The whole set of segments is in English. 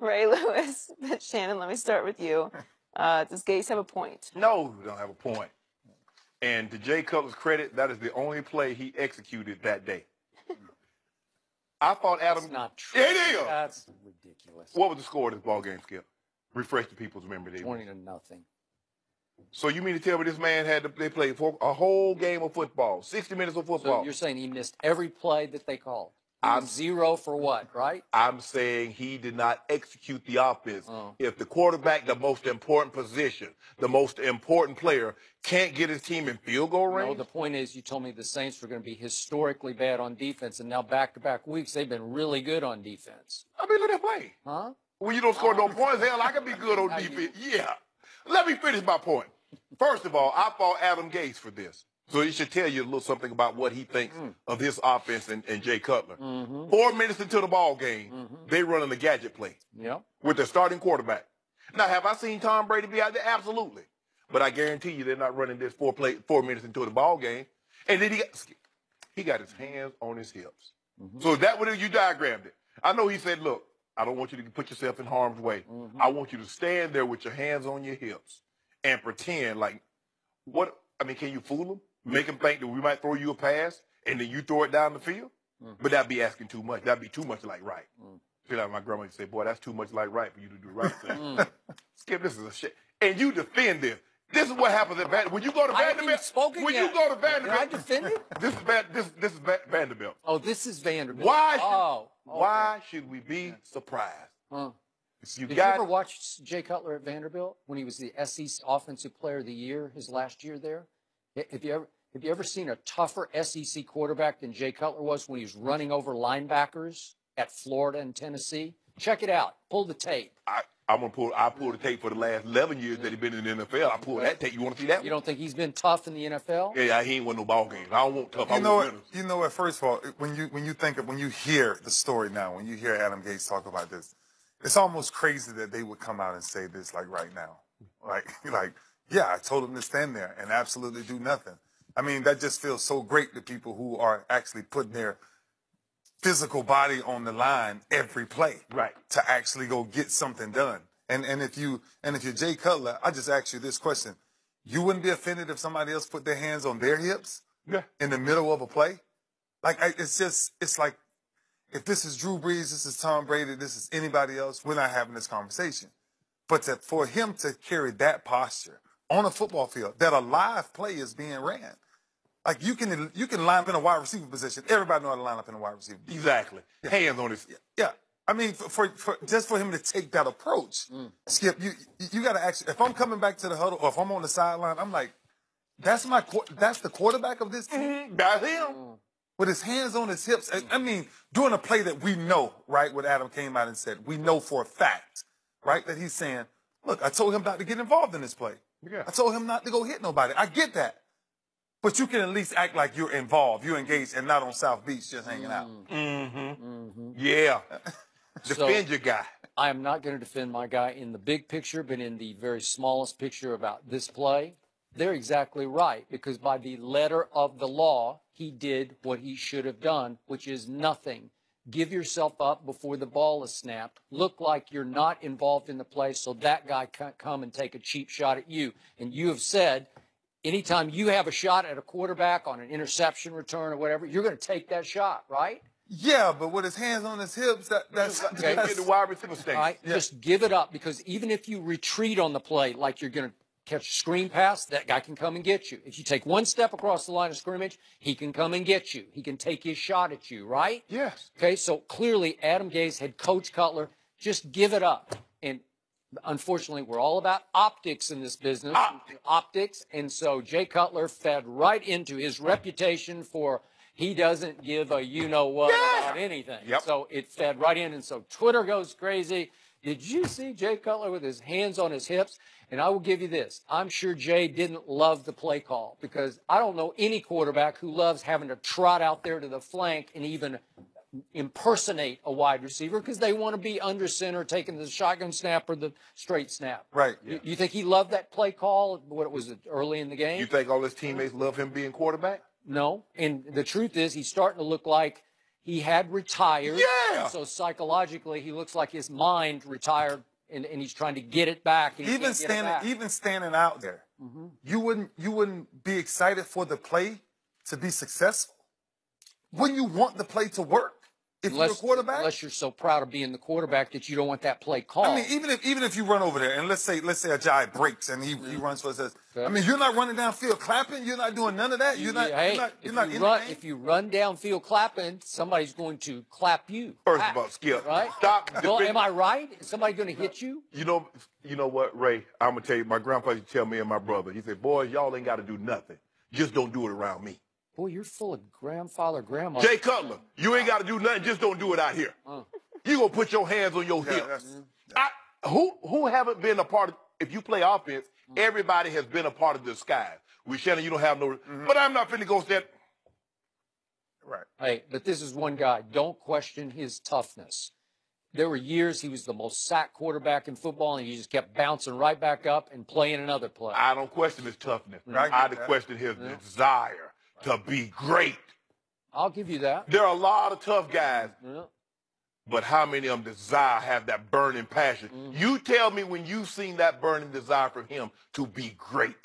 Ray Lewis, Shannon, let me start with you. Uh, does Gase have a point? No, we don't have a point. And to Jay Cutler's credit, that is the only play he executed that day. I thought Adam. That's not true. It is. That's ridiculous. What was the score of this ball game, Skip? Refresh the people's memory. David. Twenty to nothing. So you mean to tell me this man had to they played for a whole game of football, sixty minutes of So football? you're saying he missed every play that they called. I'm- zero for what, right? I'm saying he did not execute the offense. Oh. If the quarterback, the most important position, the most important player, can't get his team in field goal range. No, the point is, you told me the Saints were going to be historically bad on defense, and now back-to-back weeks they've been really good on defense. I mean, let him play. Huh? When you don't score no oh. points, hell, I can be good on defense. Yeah. Let me finish my point. First of all, I fought Adam Gase for this. So he should tell you a little something about what he thinks of this offense and, and Jay Cutler. Mm-hmm. Four minutes into the ball game, Mhm. they running the gadget play Yep. with their starting quarterback. Now, have I seen Tom Brady be out there? Absolutely. But I guarantee you they're not running this four play four minutes into the ball game. And then he got he got his hands on his hips. Mhm. So that what you diagrammed it. I know he said, look, I don't want you to put yourself in harm's way. Mhm. I want you to stand there with your hands on your hips and pretend like what I mean, can you fool them? Make them think that we might throw you a pass and then you throw it down the field? Mhm. But that'd be asking too much. That'd be too much like right. Mm. Feel like my grandma used to say, boy, that's too much like right for you to do right. Mm. Skip, this is a shit. And you defend this. This is what happens at Vanderbilt. When you go to Vanderbilt, spoken when yet. you go to Vanderbilt, Did I defend it? this is Van, this this is Va- Vanderbilt. Oh, this is Vanderbilt. Why should- Oh. okay. Why should we be surprised? Huh. You Did got you ever watch Jay Cutler at Vanderbilt when he was the SEC Offensive Player of the Year his last year there? Ha- Have you ever have you ever seen a tougher SEC quarterback than Jay Cutler was when he was running over linebackers at Florida and Tennessee? Check it out. Pull the tape. I, I'm gonna pull. I pulled the tape for the last 11 years that he's been in the NFL. I pulled that tape. You want to see that? You don't think he's been tough in the NFL? Yeah, he ain't won no ball games. I don't want tough. I You know want what? winners. You know what? First of all, when you when you think of when you hear the story now, when you hear Adam Gase talk about this, it's almost crazy that they would come out and say this like right now, like like yeah, I told him to stand there and absolutely do nothing. I mean, that just feels so great to people who are actually putting their physical body on the line every play, Right. To actually go get something done. And and if you and if you're Jay Cutler, I just ask you this question: You wouldn't be offended if somebody else put their hands on their hips? Yeah. in the middle of a play. Like I, it's just it's like if this is Drew Brees, this is Tom Brady, this is anybody else, we're not having this conversation. But to, for him to carry that posture on a football field, that a live play is being ran. Like you can you can line up in a wide receiver position. Everybody know how to line up in a wide receiver. Exactly. Hands on his. Yeah. I mean, for, for, for just for him to take that approach, mm. Skip, you you got to actually. If I'm coming back to the huddle, or if I'm on the sideline, I'm like, that's my that's the quarterback of this team Mhm, That's him. Mm. with his hands on his hips. I, mm. I mean, doing a play that we know, right? What Adam came out and said, we know for a fact, right? That he's saying, look, I told him not to get involved in this play. Yeah. I told him not to go hit nobody. I get that. But you can at least act like you're involved, you're engaged, and not on South Beach just hanging out. Mm-hmm. Mm-hmm. Yeah. So- Defend your guy. I am not going to defend my guy in the big picture, but in the very smallest picture about this play, they're exactly right because by the letter of the law, he did what he should have done, which is nothing. Give yourself up before the ball is snapped. Look like you're not involved in the play so that guy can't come and take a cheap shot at you. And you have said, anytime you have a shot at a quarterback on an interception return or whatever, you're going to take that shot, right? Yeah, but with his hands on his hips, that, that's, Okay. that's Get the wide receiver stage. All right, Yeah. just give it up because even if you retreat on the play, like you're going to catch a screen pass, that guy can come and get you. If you take one step across the line of scrimmage, he can come and get you. He can take his shot at you, right? Yes. Okay, so clearly Adam Gase had Coach Cutler just give it up. And unfortunately, we're all about optics in this business. Optics. Optics. And so Jay Cutler fed right into his reputation for he doesn't give a you know what Yeah. about anything. Yep. So it fed right in. And so Twitter goes crazy. Did you see Jay Cutler with his hands on his hips? And I will give you this. I'm sure Jay didn't love the play call because I don't know any quarterback who loves having to trot out there to the flank and even impersonate a wide receiver because they want to be under center, taking the shotgun snap or the straight snap. right. You, you think he loved that play call? What it was it early in the game? You think all his teammates love him being quarterback? No. And the truth is, he's starting to look like he had retired. Yeah. So psychologically, he looks like his mind retired, and, and he's trying to get it back. Even can't get it standing back. even standing out there, mm-hmm. you wouldn't you wouldn't be excited for the play to be successful. Wouldn't you want the play to work if you're a unless, quarterback? unless you're so proud of being the quarterback that you don't want that play called. I mean, even if even if you run over there and let's say let's say a guy breaks and he, he runs for us, I mean, you're not running downfield clapping. You're not doing none of that. You're not. Hey, you're not. You're if, not you run, if you run downfield clapping, somebody's going to clap you. First of all, Skip, right? stop Well, am I right? Is somebody going to hit you? You know, you know what, Ray? I'm gonna tell you. My grandfather used to tell me and my brother. He said, "Boys, y'all ain't got to do nothing. Just don't do it around me." Boy, you're full of grandfather, grandma. Jay Cutler, you ain't got to do nothing. Just don't do it out here. Uh. You gonna put your hands on your Yeah, hips. that's- I, who who haven't been a part of? If you play offense, mm. everybody has been a part of the sky. With Shannon, you don't have no. Mm-hmm. But I'm not finna go stand. right. Hey, but this is one guy. Don't question his toughness. There were years he was the most sacked quarterback in football, and he just kept bouncing right back up and playing another play. I don't question his toughness. Mm-hmm. I get I that. question his desire to be great. I'll give you that. There are a lot of tough guys, Yeah. but how many of them desire have that burning passion? Mm-hmm. You tell me when you've seen that burning desire from him to be great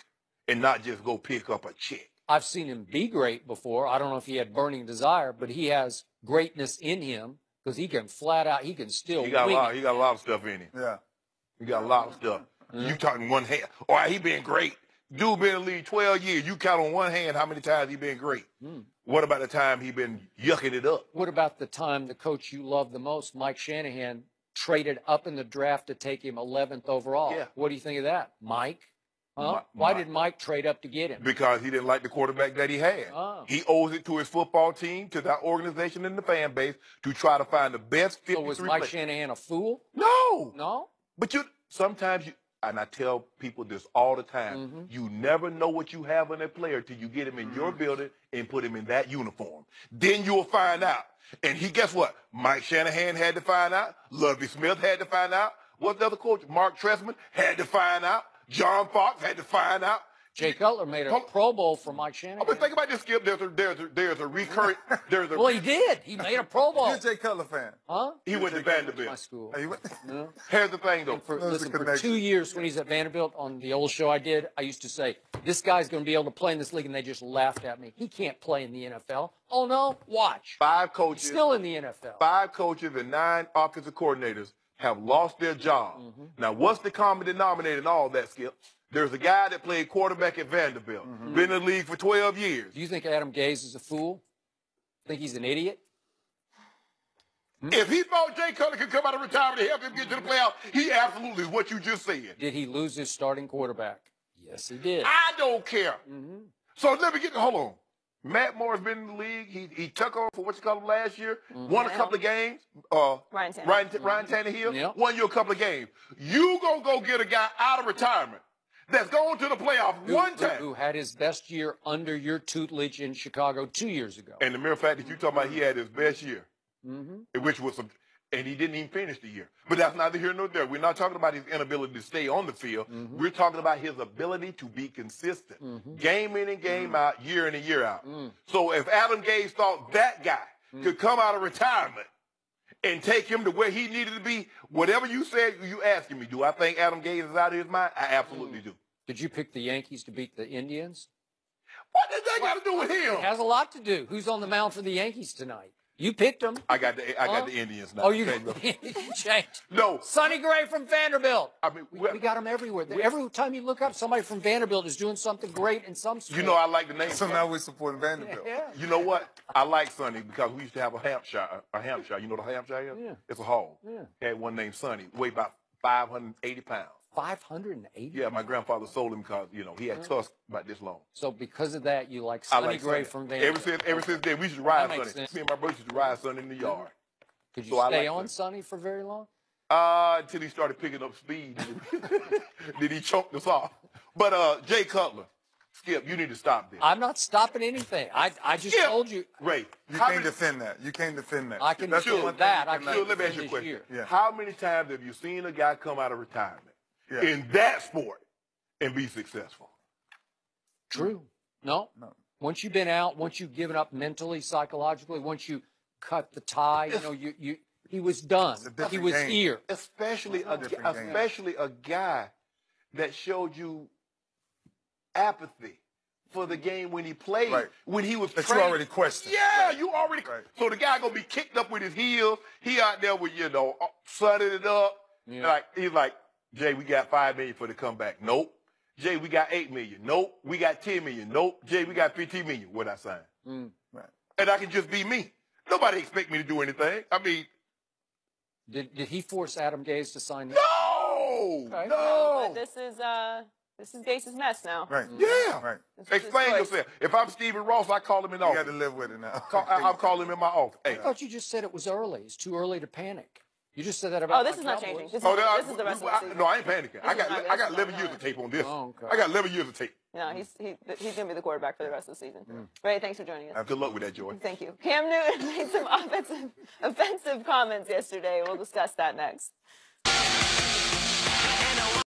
and not just go pick up a check. I've seen him be great before. I don't know if he had burning desire, but he has greatness in him because he can flat out, he can still He got a lot. it. He got a lot of stuff in him. Yeah. He got a lot of stuff. You talking one hand? Oh, he been great. Dude been in the league twelve years. You count on one hand how many times he been great. Hmm. What about the time he been yucking it up? What about the time the coach you love the most, Mike Shanahan, traded up in the draft to take him 11th overall? Yeah. What do you think of that, Mike? Huh? Why did Mike trade up to get him? Because he didn't like the quarterback that he had. Oh. He owes it to his football team, to that organization and the fan base to try to find the best So was 53 Mike play- Shanahan a fool? No. No. But you sometimes you and I tell people this all the time. Mm-hmm. You never know what you have in a player till you get him in Mm-hmm. your building and put him in that uniform. Then you'll find out. And he guess what? Mike Shanahan had to find out. Lovie Smith had to find out. What's the other coach? Mark Trestman had to find out. John Fox had to find out. Jay Cutler made a Hold- Pro Bowl for Mike Shanahan. Oh, but think about this, Skip. There's a there's a there's a recurrent there's a well, he did. He made a Pro Bowl. You're a Jay Cutler fan. Huh? he went to My Vanderbilt. school. Hey, No. Here's the thing though. For, listen, for two years when he's at Vanderbilt on the old show I did, I used to say, this guy's going to be able to play in this league, and they just laughed at me. He can't play in the NFL. Oh, no? Watch. Five He's coaches. still in the NFL. five coaches and nine offensive coordinators have lost their job. Mm-hmm. Now, what's the common denominator in all that, Skip? There's a guy that played quarterback at Vanderbilt, Mm-hmm. been in the league for 12 years. Do you think Adam Gase is a fool? Think he's an idiot? If he thought Jay Cutler could come out of retirement to help him get to the playoffs, he absolutely is what you just said. Did he lose his starting quarterback? Yes, he did. I don't care. Mm-hmm. So let me get, hold on. Matt Moore's been in the league. He he took over for what you call him last year. Mm-hmm. Won a couple of games. Uh, Ryan Tannehill. Ryan, Ryan Tannehill Yep. won you a couple of games. You gonna go get a guy out of retirement that's going to the playoff Who, one time. who had his best year under your tutelage in Chicago two years ago. And the mere fact that you talking about he had his best year, Mm-hmm. which was some, and he didn't even finish the year. But that's neither here nor there. We're not talking about his inability to stay on the field. Mm-hmm. We're talking about his ability to be consistent, game in and game out, year in and year out. Mm. So if Adam Gase thought that guy could come out of retirement and take him to where he needed to be, whatever you said, you asking me, do I think Adam Gase is out of his mind? I absolutely do. Did you pick the Yankees to beat the Indians? What did that got to do with him? It has a lot to do. Who's on the mound for the Yankees tonight? You picked them. I got the I got the Indians now. Oh, you, Okay, no. you changed. no. Sonny Gray from Vanderbilt. I mean, We, we got them everywhere. Every time you look up, somebody from Vanderbilt is doing something great in some sport. You know, I like the name. so now we're supporting Vanderbilt. yeah. You know what? I like Sonny because we used to have a Hampshire. A Hampshire. You know what a Hampshire is? Yeah. It's a hog. Yeah. Had one named Sonny, weighed about 580 pounds. 580. Yeah, my grandfather sold him because you know he had tusks about this long. So because of that, you like I Sonny like Gray Sonny. from there. Ever since ever since then, we used to ride That makes Sonny. sense. Me and my brother used to ride Sonny in the yard. Could you So I stay like on Sonny. Sonny for very long? Uh, until he started picking up speed. then he choked us off. But uh, Jay Cutler, Skip, you need to stop this. I'm not stopping anything. I, I just Skip. told you. Ray, You can't many- defend that. You can't defend that. I can That's the defend that. I cannot Sure, let me defend ask you a question. year. Yeah. How many times have you seen a guy come out of retirement Yeah. in that sport and be successful? True. No. No. Once you've been out, once you've given up mentally, psychologically, once you cut the tie. You know, you you he was done. He was game. here. especially a, Different game. especially a guy that showed you apathy for the game when he played, Right. when he was That you already questioned. Yeah, Right. you already. Right. So the guy gonna be kicked up with his heels. He out there with you know uh, sunning it up. Yeah. Like he's like, Jay, we got five million for the comeback. Nope. Jay, we got eight million. Nope. We got ten million. Nope. Jay, we got fifteen million. What I signed, Mm. Right. and I can just be me. Nobody expect me to do anything. I mean, Did did he force Adam Gase to sign him? no, Okay. no. But this is uh this is Gase's mess now. Right. Yeah. Right. This is his Explain yourself. If I'm Stephen Ross, I call him in the You got office. to live with it now. Call, I, I'm calling him in my office. Hey, I thought you just said it was early. It's too early to panic. You just said that about. Oh, this is not Cowboys. changing. This is, Oh, that- this is the rest I, of the season. No, I ain't panicking. I got I got 11 years of tape on this. Oh, okay. I got 11 years of tape. No, he's he, he's gonna be the quarterback for the rest of the season. Mm. Ray, thanks for joining us. Uh, good luck with that, Joy. Thank you. Cam Newton made some offensive, offensive comments yesterday. We'll discuss that next.